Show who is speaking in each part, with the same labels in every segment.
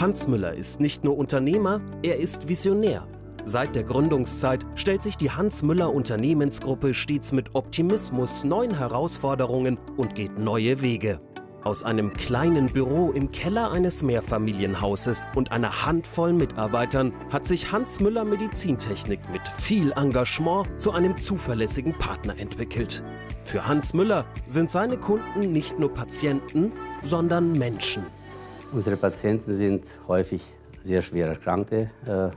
Speaker 1: Hans Müller ist nicht nur Unternehmer, er ist Visionär. Seit der Gründungszeit stellt sich die Hans Müller Unternehmensgruppe stets mit Optimismus neuen Herausforderungen und geht neue Wege. Aus einem kleinen Büro im Keller eines Mehrfamilienhauses und einer Handvoll Mitarbeitern hat sich Hans Müller Medizintechnik mit viel Engagement zu einem zuverlässigen Partner entwickelt. Für Hans Müller sind seine Kunden nicht nur Patienten, sondern Menschen.
Speaker 2: Unsere Patienten sind häufig sehr schwer erkrankte äh,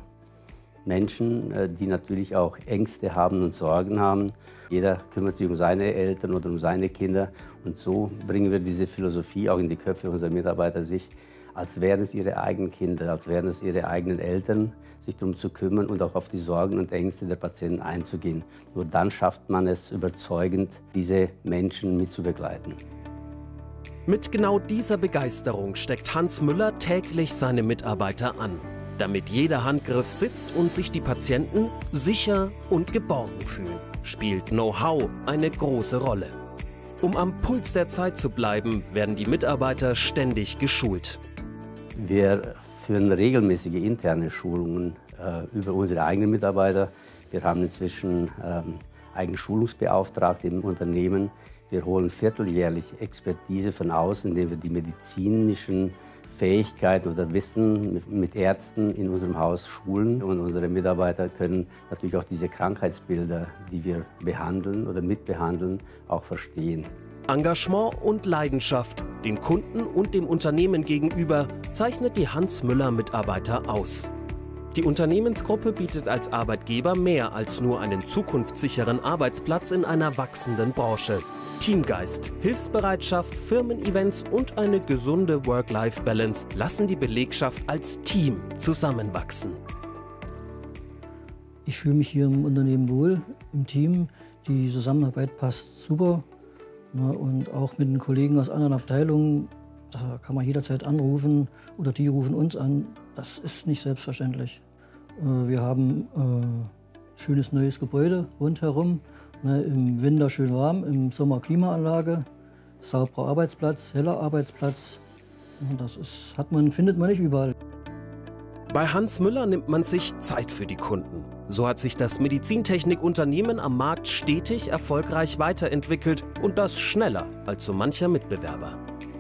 Speaker 2: Menschen, äh, die natürlich auch Ängste haben und Sorgen haben. Jeder kümmert sich um seine Eltern oder um seine Kinder. Und so bringen wir diese Philosophie auch in die Köpfe unserer Mitarbeiter, sich als wären es ihre eigenen Kinder, als wären es ihre eigenen Eltern, sich darum zu kümmern und auch auf die Sorgen und Ängste der Patienten einzugehen. Nur dann schafft man es überzeugend, diese Menschen mitzubegleiten.
Speaker 1: Mit genau dieser Begeisterung steckt Hans Müller täglich seine Mitarbeiter an damit jeder Handgriff sitzt und sich die Patienten sicher und geborgen fühlen, spielt Know-how eine große Rolle. Um am Puls der Zeit zu bleiben, werden die Mitarbeiter ständig geschult.
Speaker 2: Wir führen regelmäßige interne Schulungen äh, über unsere eigenen Mitarbeiter. Wir haben inzwischen ähm, eigene Schulungsbeauftragte im Unternehmen. Wir holen vierteljährlich Expertise von außen, indem wir die medizinischen Fähigkeit oder Wissen mit Ärzten in unserem Haus schulen. Und unsere Mitarbeiter können natürlich auch diese Krankheitsbilder, die wir behandeln oder mitbehandeln, auch verstehen.
Speaker 1: Engagement und Leidenschaft den Kunden und dem Unternehmen gegenüber zeichnet die Hans Müller Mitarbeiter aus. Die Unternehmensgruppe bietet als Arbeitgeber mehr als nur einen zukunftssicheren Arbeitsplatz in einer wachsenden Branche. Teamgeist, Hilfsbereitschaft, Firmen-Events und eine gesunde Work-Life-Balance lassen die Belegschaft als Team zusammenwachsen.
Speaker 3: Ich fühle mich hier im Unternehmen wohl, im Team. Die Zusammenarbeit passt super. Und auch mit den Kollegen aus anderen Abteilungen, da kann man jederzeit anrufen oder die rufen uns an. Das ist nicht selbstverständlich. Äh, wir haben ein äh, schönes neues Gebäude rundherum. Ne, Im Winter schön warm, im Sommer Klimaanlage, sauberer Arbeitsplatz, heller Arbeitsplatz. Das ist, hat man, findet man nicht überall.
Speaker 1: Bei Hans Müller nimmt man sich Zeit für die Kunden. So hat sich das Medizintechnikunternehmen am Markt stetig erfolgreich weiterentwickelt und das schneller als so mancher Mitbewerber.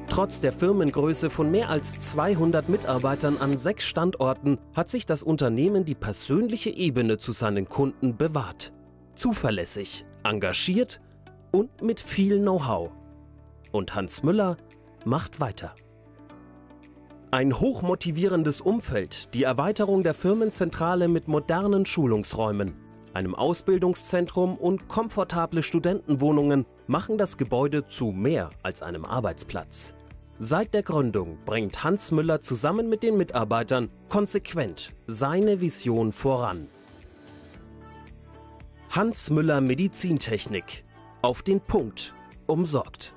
Speaker 1: Trotz der Firmengröße von mehr als 200 Mitarbeitern an sechs Standorten hat sich das Unternehmen die persönliche Ebene zu seinen Kunden bewahrt. Zuverlässig, engagiert und mit viel Know-how. Und Hans Müller macht weiter. Ein hochmotivierendes Umfeld, die Erweiterung der Firmenzentrale mit modernen Schulungsräumen, einem Ausbildungszentrum und komfortable Studentenwohnungen machen das Gebäude zu mehr als einem Arbeitsplatz. Seit der Gründung bringt Hans Müller zusammen mit den Mitarbeitern konsequent seine Vision voran. Hans Müller Medizintechnik. Auf den Punkt umsorgt.